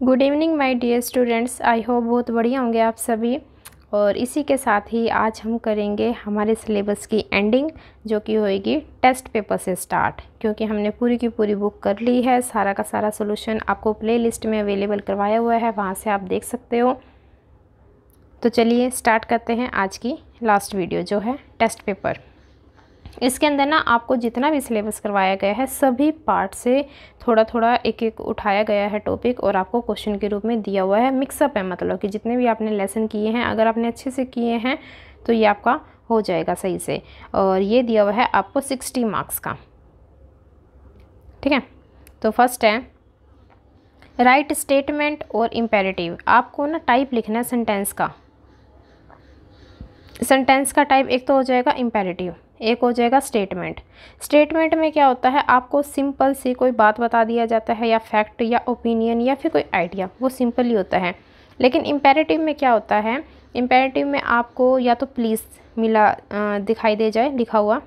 Good evening my dear students I hope बहुत बढ़िया होंगे आप सभी। और इसी के साथ ही आज हम करेंगे हमारे सिलेबस की एंडिंग जो कि होएगी टेस्ट पेपर से स्टार्ट क्योंकि हमने पूरी की पूरी बुक कर ली है, सारा का सारा सोल्यूशन आपको प्ले लिस्ट में अवेलेबल करवाया हुआ है, वहाँ से आप देख सकते हो। तो चलिए स्टार्ट करते हैं आज की लास्ट वीडियो जो है टेस्ट पेपर इसके अंदर ना आपको जितना भी सिलेबस करवाया गया है, सभी पार्ट से थोड़ा थोड़ा एक एक उठाया गया है टॉपिक और आपको क्वेश्चन के रूप में दिया हुआ है। मिक्सअप है मतलब कि जितने भी आपने लेसन किए हैं, अगर आपने अच्छे से किए हैं तो ये आपका हो जाएगा सही से। और ये दिया हुआ है आपको सिक्सटी मार्क्स का। ठीक है? तो फ़र्स्ट है राइट स्टेटमेंट और इम्पेरेटिव आपको ना टाइप लिखना है सेंटेंस का। सेंटेंस का टाइप एक तो हो जाएगा इम्पेरेटिव एक हो जाएगा स्टेटमेंट स्टेटमेंट में क्या होता है? आपको सिंपल सी कोई बात बता दिया जाता है या फैक्ट या ओपिनियन या फिर कोई आइडिया वो सिंपल ही होता है. लेकिन इम्पेरेटिव में क्या होता है? इम्पेरेटिव में आपको या तो प्लीज़ मिला दिखाई दे जाए, लिखा हुआ,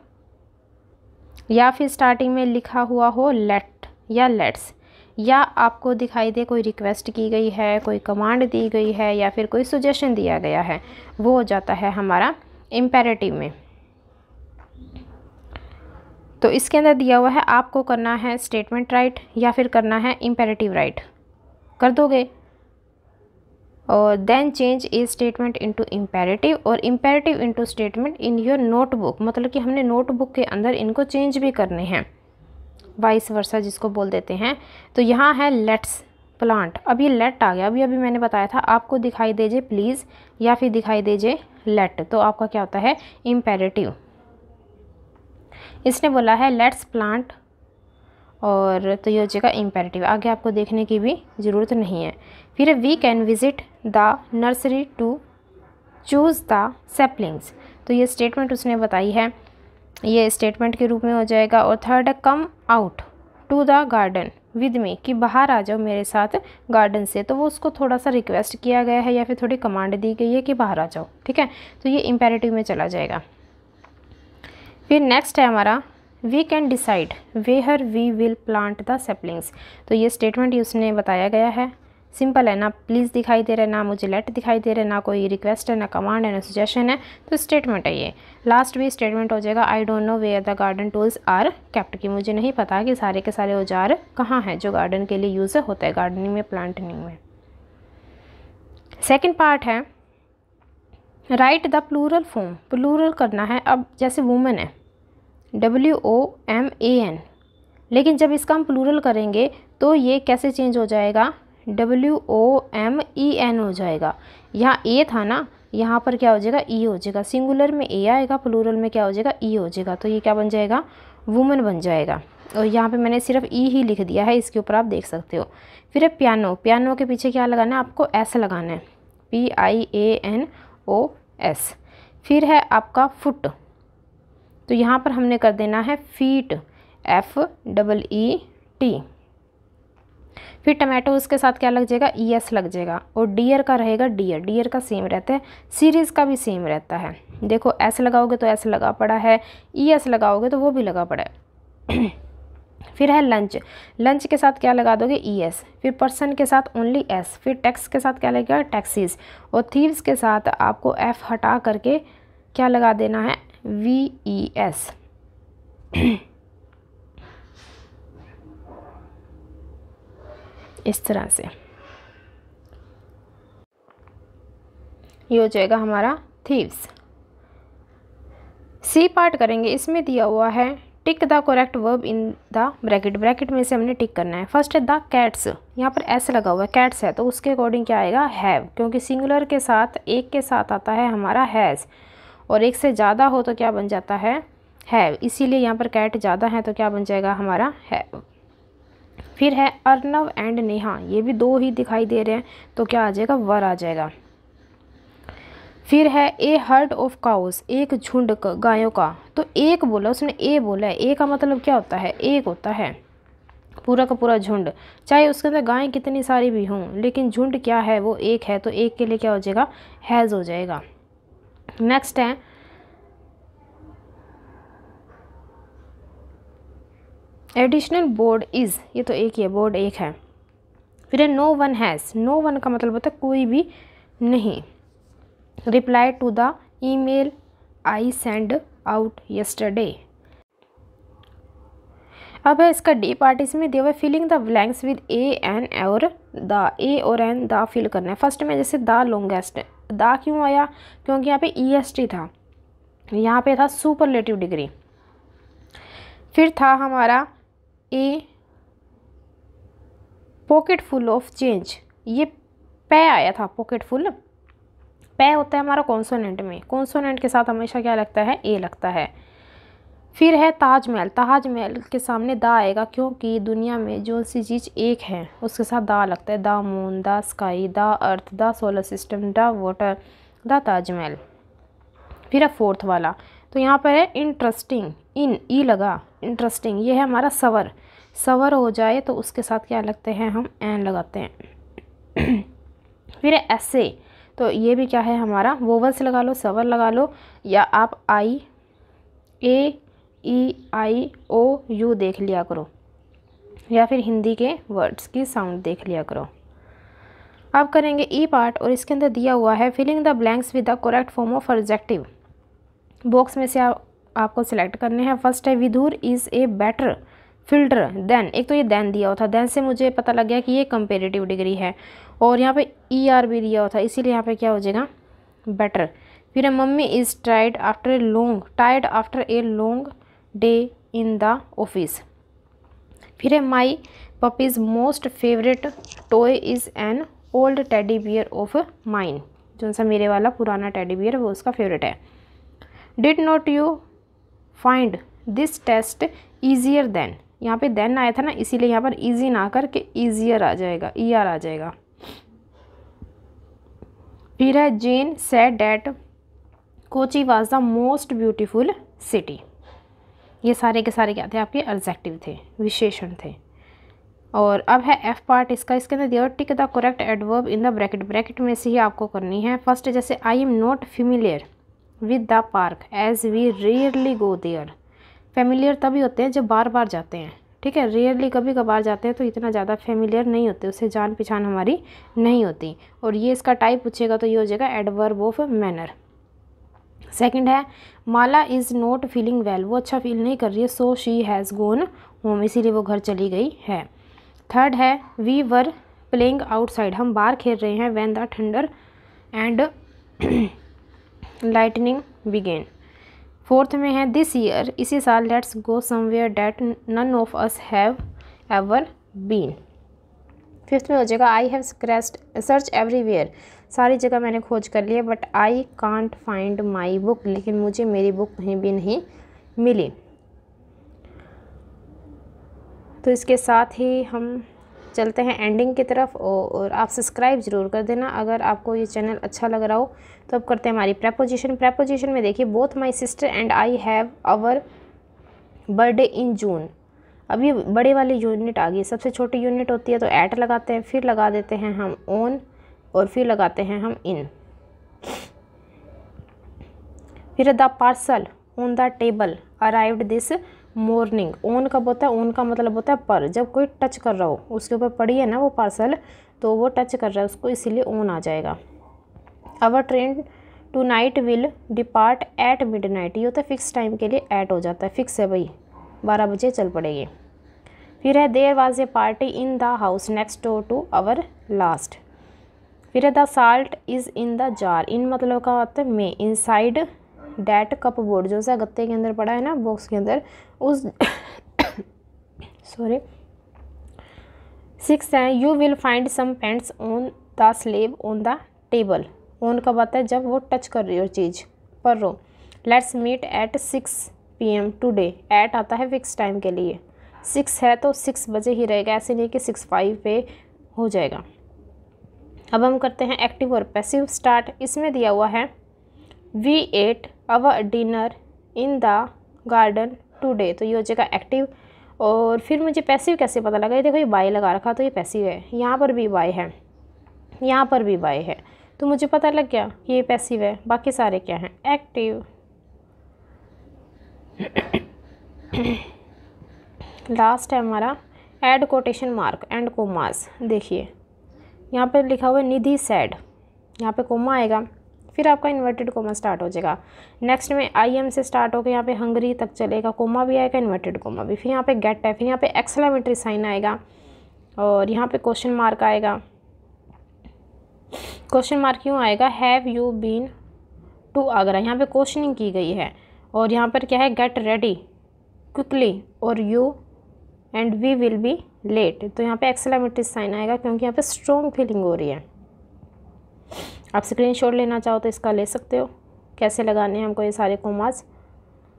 या फिर स्टार्टिंग में लिखा हुआ हो लेट या लेट्स या आपको दिखाई दे कोई रिक्वेस्ट की गई है, कोई कमांड दी गई है, या फिर कोई सुजेशन दिया गया है, वो हो जाता है हमारा इम्पेरेटिव में. तो इसके अंदर दिया हुआ है, आपको करना है स्टेटमेंट राइट या फिर करना है इम्पेरेटिव राइट कर दोगे? और then change a statement into imperative और imperative into statement in your notebook मतलब कि हमने नोटबुक के अंदर इनको चेंज भी करने हैं। वाइस वर्षा जिसको बोल देते हैं। तो यहाँ है लेट्स प्लांट अब ये लेट आ गया। अभी अभी मैंने बताया था, आपको दिखाई दीजिए प्लीज़ या फिर दिखाई दीजिए लेट तो आपका क्या होता है? इम्पेरेटिव इसने बोला है लेट्स प्लांट और तो ये हो जाएगा इम्पेरेटिव आगे आपको देखने की भी ज़रूरत नहीं है। फिर we can visit the nursery to choose the saplings तो ये स्टेटमेंट उसने बताई है। ये स्टेटमेंट के रूप में हो जाएगा, और third come out to the garden with me कि बाहर आ जाओ मेरे साथ गार्डन से। तो वो उसको थोड़ा सा रिक्वेस्ट किया गया है या फिर थोड़ी कमांड दी गई है कि बाहर आ जाओ। ठीक है? तो ये इम्पेरेटिव में चला जाएगा। फिर नेक्स्ट है हमारा we can decide where we will plant the saplings तो ये स्टेटमेंट उसने बताया गया है। सिंपल है ना प्लीज़ दिखाई दे रहा है ना, मुझे लेट दिखाई दे रहा है ना, कोई रिक्वेस्ट है ना कमांड है ना सजेशन है। तो स्टेटमेंट है ये। लास्ट भी स्टेटमेंट हो जाएगा I don't know where the garden tools are kept की। मुझे नहीं पता कि सारे के सारे औज़ार कहाँ हैं जो गार्डन के लिए यूज़ होता है गार्डनिंग में प्लांटनिंग में। सेकेंड पार्ट है write the plural form plural करना है, अब जैसे वुमेन है W O M A N लेकिन जब इसका हम प्लूरल करेंगे तो ये कैसे चेंज हो जाएगा? W O M E N हो जाएगा। यहाँ ए था ना, यहाँ पर क्या हो जाएगा? ई e हो जाएगा। सिंगुलर में ए आएगा प्लूरल में क्या हो जाएगा? ई e हो जाएगा। तो ये क्या बन जाएगा? वुमन बन जाएगा। और यहाँ पे मैंने सिर्फ़ ई e ही लिख दिया है, इसके ऊपर आप देख सकते हो। फिर है पियानो पियानो के पीछे क्या लगाना है? आपको एस लगाना है। P I A N O S फिर है आपका फुट तो यहाँ पर हमने कर देना है feet F double E T फिर टमाटो उसके साथ क्या लग जाएगा? ई एस लग जाएगा। और डियर का रहेगा डियर डियर का सेम रहता है। सीरीज़ का भी सेम रहता है। देखो एस लगाओगे तो एस लगा पड़ा है। ई एस लगाओगे तो वो भी लगा पड़ा है। फिर है लंच लंच के साथ क्या लगा दोगे? ई एस फिर पर्सन के साथ ओनली एस फिर टैक्स के साथ क्या लगेगा? टैक्सीज और थीव्स के साथ आपको एफ़ हटा करके क्या लगा देना है? वी ई एस इस तरह से। ये हो जाएगा हमारा थीव्स सी पार्ट करेंगे। इसमें दिया हुआ है tick the correct verb in the bracket bracket में से हमने टिक करना है। फ़र्स्ट है द कैट्स यहाँ पर ऐसे लगा हुआ है कैट्स है। तो उसके अकॉर्डिंग क्या आएगा? हैव क्योंकि सिंगुलर के साथ, एक के साथ आता है हमारा हैज़ और एक से ज़्यादा हो तो क्या बन जाता है? हैव। इसीलिए यहाँ पर कैट ज़्यादा है तो क्या बन जाएगा हमारा? हैव। फिर है अर्नव एंड नेहा। ये भी दो ही दिखाई दे रहे हैं तो क्या आ जाएगा? वर आ जाएगा। फिर है ए हर्ड ऑफ़ काउस, एक झुंड गायों का। तो एक बोला, उसने ए बोला है। ए का मतलब क्या होता है? एक होता है। पूरा का पूरा झुंड। चाहे उसके अंदर गायें कितनी सारी भी हों, लेकिन झुंड क्या है? वो एक है तो एक के लिए क्या हो जाएगा? हैज़ हो जाएगा। नेक्स्ट है। एडिशनल बोर्ड इज़ ये तो एक ही है बोर्ड एक है। फिर no one has no one का मतलब होता है कोई भी नहीं। Reply to the email I send out yesterday अब है, इसका डी पार्ट इसमें दिया हुआ filling the blanks with a an और द ए और एन द फिल करना है। फ़र्स्ट में जैसे द लॉन्गेस्ट द क्यों आया? क्योंकि यहाँ पे ई एस टी था। यहाँ पे था सुपरलेटिव डिग्री फिर था हमारा a pocket full of change ये पै आया था पॉकेट फुल पै होता है हमारा कॉन्सोनेंट में। कॉन्सोनेंट के साथ हमेशा क्या लगता है? ए लगता है। फिर है ताजमहल। ताजमहल के सामने दा आएगा क्योंकि दुनिया में जो सी चीज़ एक है, उसके साथ दा लगता है। The moon, the sky, the earth, the solar system, the water, the Taj Mahal. फिर है फोर्थ वाला। तो यहाँ पर है इंटरेस्टिंग। इन, ई लगा। इंटरेस्टिंग। ये है हमारा सवर। सवर हो जाए तो उसके साथ क्या लगते हैं? हम एन लगाते हैं। फिर ऐसे तो ये भी क्या है हमारा? वोवल्स लगा लो, सवर लगा लो, या आप आई ए ई आई ओ यू देख लिया करो। या फिर हिंदी के वर्ड्स की साउंड देख लिया करो। अब करेंगे ई e पार्ट और इसके अंदर दिया हुआ है filling the blanks with the correct form of adjective box में से आप, आपको सिलेक्ट करने हैं। फ़र्स्ट है, Vidhur is a better filter than एक तो ये देन दिया हुआ था। देन से मुझे पता लग गया कि ये कंपेरेटिव डिग्री है। और यहाँ पे ई e आर भी दिया हुआ था। इसीलिए यहाँ पे क्या हो जाएगा? बेटर फिर mummy is Tide after a long Tide after a long day in the office फिर है माई puppies most favourite toy is an old teddy bear of mine जो सा मेरे वाला पुराना टेडी बियर वो उसका फेवरेट है। Did not you find this test easier than यहाँ पे देन आया था ना, इसीलिए यहाँ पर ईजी ना करके ईजियर आ जाएगा ई आर आ जाएगा। फिर है Jane said that Kochi was the most beautiful city ये सारे के सारे क्या थे? आपके एडजेक्टिव थे, विशेषण थे। और अब है एफ़ पार्ट इसका। इसके अंदर दिया tick the correct adverb in the bracket bracket में से ही आपको करनी है। फ़र्स्ट जैसे I am not familiar with the park as we rarely go there familiar तभी होते हैं जब बार बार जाते हैं। ठीक है? रेयरली कभी कभार जाते हैं तो इतना ज़्यादा फेमिलियर नहीं होते। उससे जान पहचान हमारी नहीं होती। और ये इसका टाइप पूछेगा तो ये हो जाएगा एडवर्ब ऑफ़ मैनर सेकंड है, Mala is not feeling well वो अच्छा फील नहीं कर रही है so she has gone home इसीलिए वो घर चली गई है। थर्ड है वी वर प्लेइंग आउटसाइड हम बाहर खेल रहे हैं when the thunder and lightning began fourth में है दिस ईयर इसी साल let's go somewhere that none of us have ever been fifth में हो जाएगा I have scratched search everywhere सारी जगह मैंने खोज कर लिया but I can't find my book लेकिन मुझे मेरी बुक कहीं भी नहीं मिली। तो इसके साथ ही हम चलते हैं एंडिंग की तरफ़ और आप सब्सक्राइब ज़रूर कर देना। अगर आपको ये चैनल अच्छा लग रहा हो तो अब करते हैं हमारी प्रेपोजिशन प्रेपोजिशन में देखिए both my sister and I have our birthday in June अभी बड़े वाली यूनिट आ गई सबसे छोटी यूनिट होती है तो ऐट लगाते हैं, फिर लगा देते हैं हम ओन और फिर लगाते हैं हम इन। फिर the parcel on the table arrived this morning on कब होता है ओन का मतलब होता है पर। जब कोई टच कर रहा हो, उसके ऊपर पड़ी है ना वो पार्सल तो वो टच कर रहा है, उसको इसीलिए ओन आ जाएगा। Our train tonight will depart at midnight ये होता है फिक्स टाइम के लिए ऐड हो जाता है। फिक्स है भाई। बारह बजे चल पड़ेगी। फिर है there was a party in the house next door to our last फिर the salt is in the jar in मतलब का होता है मे। Inside that cupboard जो सा गत्ते के अंदर पड़ा है ना बॉक्स के अंदर, उस सॉरी सिक्स है you will find some paints on the slab on the table on कब आता है जब वो टच कर रही हो चीज़ पर रो let's meet at six P M today at आता है फिक्स टाइम के लिए. सिक्स है तो सिक्स बजे ही रहेगा, ऐसे नहीं कि सिक्स फाइव पे हो जाएगा। अब हम करते हैं एक्टिव और पैसिव स्टार्ट इसमें दिया हुआ है we ate our dinner in the garden today तो ये हो जाएगा एक्टिव और फिर मुझे पैसिव कैसे पता लगा? ये देखो, ये बाय लगा रखा तो ये पैसिव है। यहाँ पर भी बाय है। यहाँ पर भी बाय है। तो मुझे पता लग गया, ये पैसिव है। बाकी सारे क्या हैं? एक्टिव लास्ट है हमारा add quotation mark and commas देखिए यहाँ पर लिखा हुआ है, निधि सैड। यहाँ पे कोमा आएगा, फिर आपका इन्वर्टेड कोमा स्टार्ट हो जाएगा। नेक्स्ट में आई एम से स्टार्ट होकर यहाँ पे हंगरी तक चलेगा, कोमा भी आएगा इन्वर्टेड कोमा भी। फिर यहाँ पे गेट है, फिर यहाँ पे एक्सलामेटरी साइन आएगा, और यहाँ पे क्वेश्चन मार्क आएगा। क्वेश्चन मार्क क्यों आएगा? Have you been to Agra यहाँ पे क्वेश्चनिंग की गई है, और यहाँ पर क्या है? गेट रेडी क्विकली और you and we will be late तो यहाँ पे एक्सलामेटरी साइन आएगा क्योंकि यहाँ पे स्ट्रॉन्ग फीलिंग हो रही है। आप स्क्रीन शॉट लेना चाहो तो इसका ले सकते हो। कैसे लगाने हैं हमको ये सारे कोमाज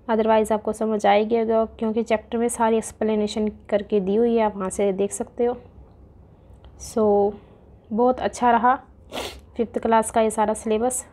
अदरवाइज़ आपको समझ आएगी अगर क्योंकि चैप्टर में सारी एक्सप्लेनेशन करके दी हुई है आप वहाँ से देख सकते हो। सो so, बहुत अच्छा रहा। फिफ्थ क्लास का ये सारा सिलेबस